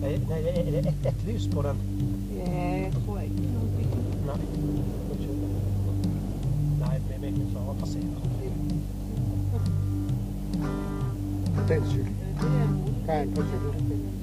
Nej, nej, är, det ett, ett lys på den? Nej, jag tror inte någonting. Nej. Nej, men min far har passerat. Den cykel. Det är en Der er en på cykel.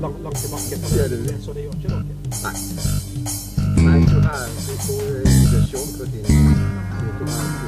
Långt, långt till backen. Ja, det. Så det gjør ikke noe. Nej, du har du får øh, indikation på din...